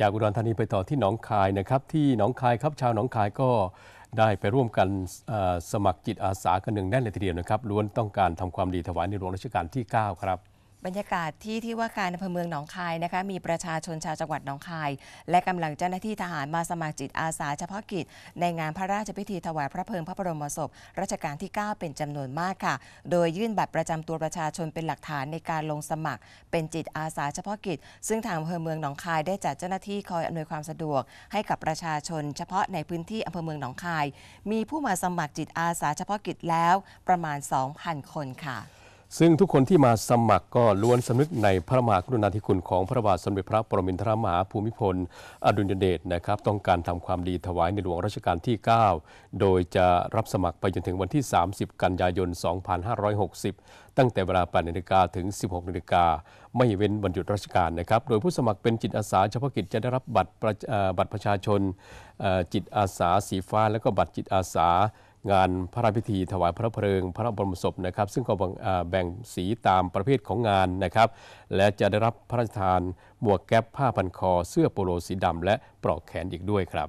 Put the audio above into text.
จากอุดรธานีไปต่อที่หนองคายนะครับที่หนองคายครับชาวหนองคายก็ได้ไปร่วมกันสมัครจิตอาสากันหนึ่งแน่นเลยทีเดียวนะครับล้วนต้องการทำความดีถวายในหลวงรัชกาลที่ 9 ครับ บรรยากาศที่ที่ว่าการอำเภอเมืองหนองคายนะคะมีประชาชนชาวจังหวัดหนองคาย และกำลังเจ้าหน้าที่ทหารมาสมัครจิตอาสาเฉพาะกิจ ในงานพระราชพิธีถวายพระเพลิงพระบรมศพรัชกาลที่ 9 เป็นจำนวนมากค่ะ โดยยื่นบัตรประจำตัวประชาชนเป็นหลักฐานในการลงสมัคร เป็นจิตอาสาเฉพาะกิจ ซึ่งทางอำเภอเมืองหนองคายได้จัดเจ้าหน้าที่คอยอำนวยความสะดวก ให้กับประชาชน เฉพาะในพื้นที่อำเภอเมืองหนองคาย มีผู้มาสมัครจิตอาสาเฉพาะกิจแล้วประมาณ 2,000 คนค่ะ ซึ่งทุกคนที่มาสมัครก็ล้วนสำนึกในพระมหากรุณาธิคุณของพระบาทสมเด็จพระปรมินทรมหาภูมิพล อดุลยเดชนะครับ ต้องการทำความดีถวายในหลวงรัชกาลที่ 9 โดยจะรับสมัครไปจนถึงวันที่ 30 กันยายน 2560 ตั้งแต่เวลา8นาฬิกาถึง 16นาฬิกาไม่เว้นวันหยุดราชการนะครับ โดยผู้สมัครเป็นจิตอาสาเฉพาะกิจจะได้รับบัตรประเอ่อบัตรประชาชนจิตอาสาสีฟ้า และก็บัตรจิตอาสา งานพระราชพิธีถวายพระเพลิง พระบรมศพนะครับ ซึ่งก็แบ่งเอ่อแบ่งสีตามประเภทของงานนะครับ และจะได้รับพระราชทานหมวกแก๊ปผ้าพันคอ เสื้อโปโลสีดำและปลอกแขนอีกด้วยครับ